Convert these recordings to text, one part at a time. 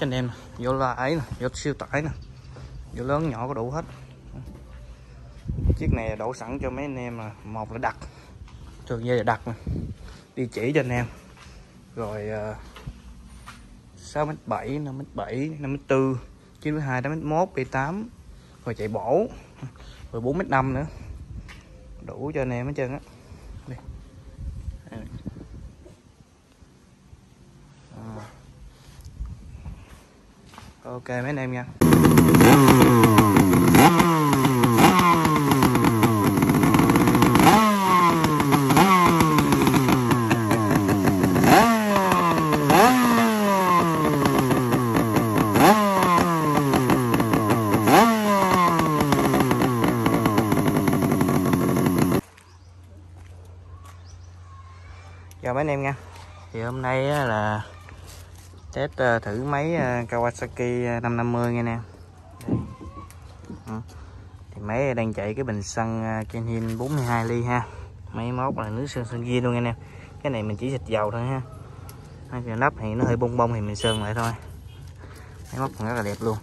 cho anh em vô là nè, vô siêu tải nè, vô lớn nhỏ có đủ hết. Chiếc này đổ sẵn cho mấy anh em là, một là đặt, thường dây là đặt nè địa chỉ cho anh em. Rồi ờ, sáu m bảy, năm m bảy, năm m bốn chín m hai, tám m một b tám, rồi chạy bổ, rồi bốn m năm nữa. Đủ cho anh em hết trơn á Đây. Đây. À ok mấy anh em nha. Chào mấy anh em nha. Thì hôm nay là test ờ, thử máy ờ, Kawasaki ờ, 550 nha nè. Ừ. Thì máy đang chạy cái bình xăng Kenhin 42 ly ha. Máy móc là nước sơn sơn viên luôn nghe nè. Cái này mình chỉ xịt dầu thôi ha. Cái nắp thì nó hơi bông bông thì mình sơn lại thôi. Máy móc còn rất là đẹp luôn.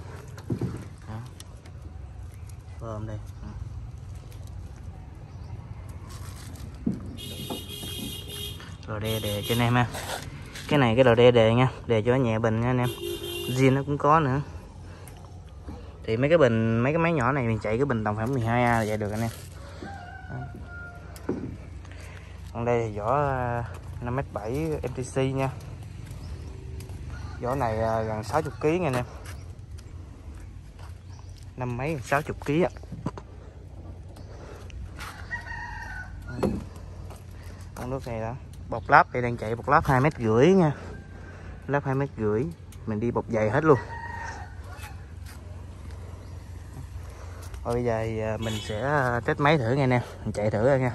Đó. Đây. Ừ. Rồi đè đè cho anh em ha cái này cái đồ đe đề nha, đề cho nhẹ bình nha anh em. Zin nó cũng có nữa. Thì mấy cái bình, mấy cái máy nhỏ này mình chạy cái bình tầm khoảng 12 a là chạy được anh em. Còn đây thì vỏ à, 5m7 MTC nha. Vỏ này à, gần 60 kg nha anh em. Năm mấy 60 kg ạ. Con nước này đó bọc lắp đây đang chạy bọc lắp hai mét rưỡi nha. Lắp hai mét rưỡi, mình đi bọc dày hết luôn. Rồi bây giờ thì mình sẽ à, test máy thử nghe nè, mình chạy thử rồi nha.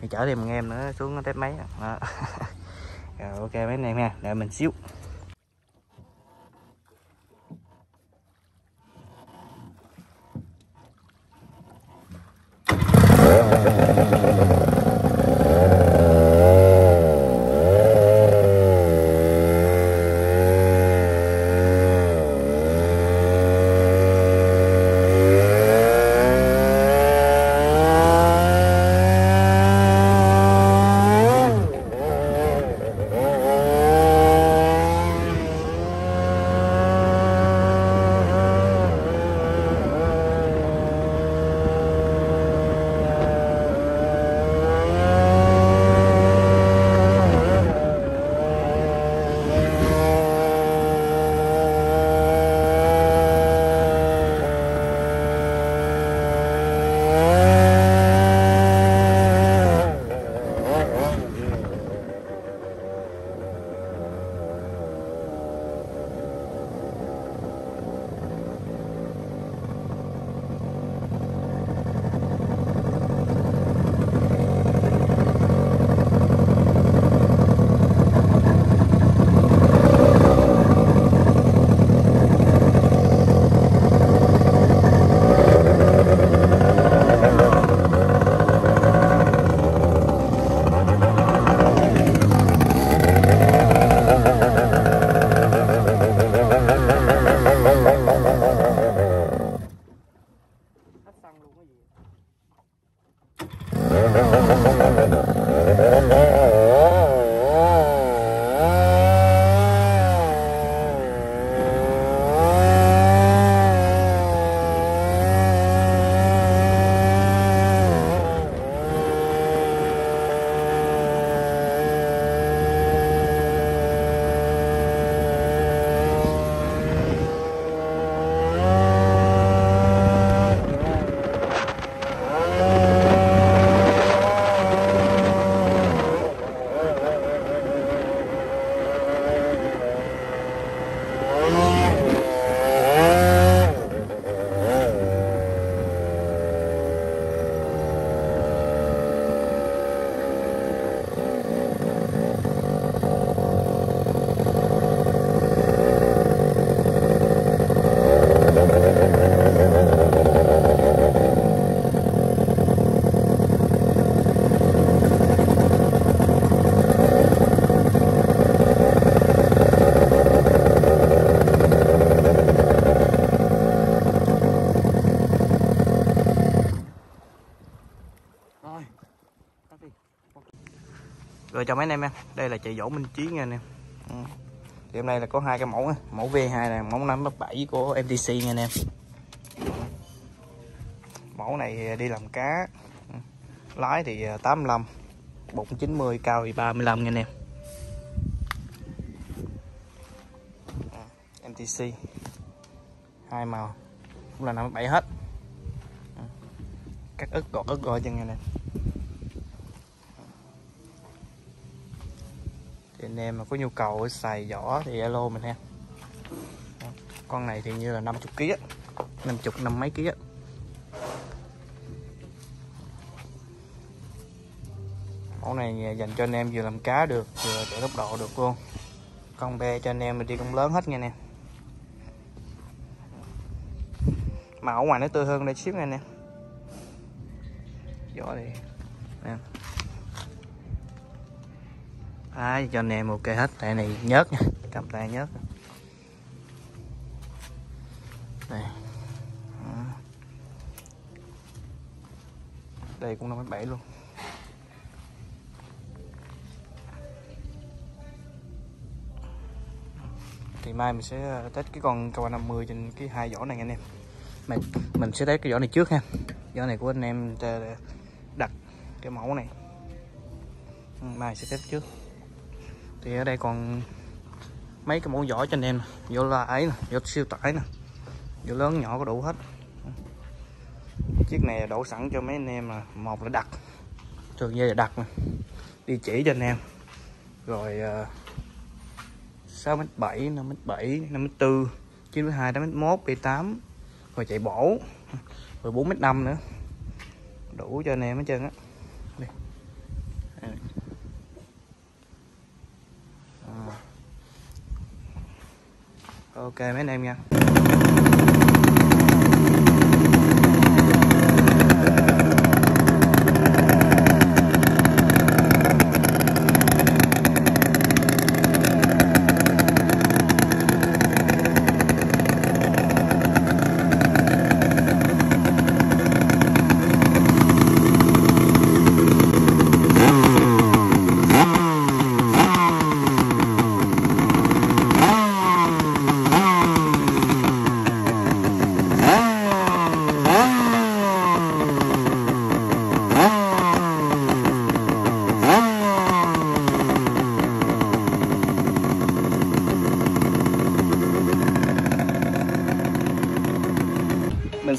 Mình chở thêm một em nữa xuống test máy. Đó. rồi, ok, mấy anh em nha. Đợi mình xíu. Chạy dỗ minh chiến nha anh em. Ừ. thì hôm nay là có hai cái mẫu mẫu V2 là mẫu 537 của MTC nha anh em. Mẫu này đi làm cá. Ừ. Lái thì à, 85 bụng 90 cao thì 35 nha anh em. Ừ. MTC hai màu. Cũng là 57 hết. Ừ. Cắt ức gọt, ức rồi chân nha anh em. Thì anh em mà có nhu cầu xài vỏ thì alo mình ha. Con này thì như là 50 kg á 50 năm mấy kg á. Mẫu này dành cho anh em vừa làm cá được, vừa chạy tốc độ được luôn. Con be cho anh em mình đi cũng lớn hết nha nè. Màu ngoài nó tươi hơn đây xíu nha nè. Vỏ này. Đấy, cho anh em ok hết. Tại này nhớt nha. Cầm tay nhớt. Đây. Đây cũng 57 luôn. Thì mai mình sẽ ờ, test cái con KW 50 trên cái hai vỏ này anh em. Mình mình sẽ test cái vỏ này trước ha. Vỏ này của anh em đặt cái mẫu này. Ừ, mai sẽ test trước thì ở đây còn mấy cái mẫu giỏ cho anh em vô là ấy nè, vô siêu tải nè. Vô lớn nhỏ có đủ hết. Chiếc này đổ sẵn cho mấy anh em là một là đặt. Thường như là đặt nè. Đi chỉ cho anh em. Rồi ờ, sáu mét bảy, năm mét bảy, năm mét bốn chín mét hai, tám mét một b tám. Rồi chạy bổ. Rồi bốn mét năm nữa. Đủ cho anh em hết trơn á. Ok mấy anh em nha.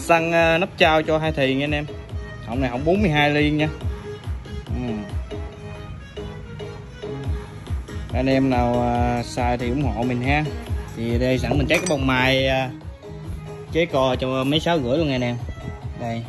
Xăng ờ, nắp trao cho hai thì nha anh em. Họng này hỏng 42 ly nha. Ừ. anh em nào ờ, xài thì ủng hộ mình ha. Thì đây, sẵn mình chế cái bông mai ờ, chế cò cho mấy sáu rưỡi luôn nha anh em. Đây.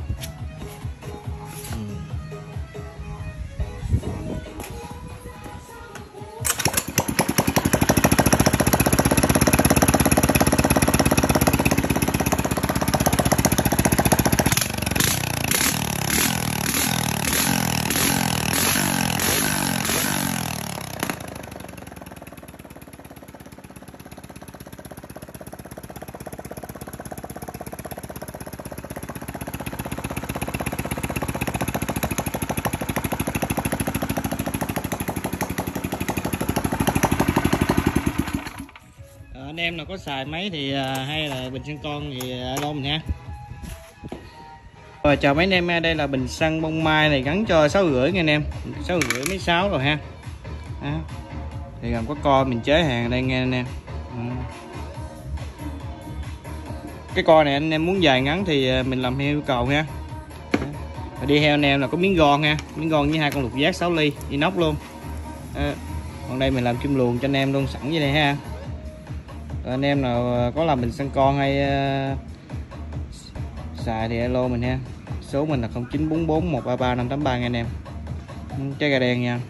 Em nào có xài máy thì à, hay là bình xăng con thì à, alo mình nha. Rồi chào mấy anh em đây là bình xăng bông mai này gắn cho sáu rưỡi nha anh em. Sáu rưỡi mấy sáu rồi ha. À, thì gồm có co mình chế hàng đây nghe anh em. Cái co này anh em muốn dài ngắn thì à, mình làm theo yêu cầu nha và đi theo anh em là có miếng gòn ha. Miếng gòn với hai con lục giác 6 ly inox luôn. À, còn đây mình làm kim luồn cho anh em luôn sẵn vậy đây ha anh em nào ờ, có làm bình săn con hay uh, xài thì alo mình ha. Số mình là 0944 133 583 nha anh em. Trái gà đen nha.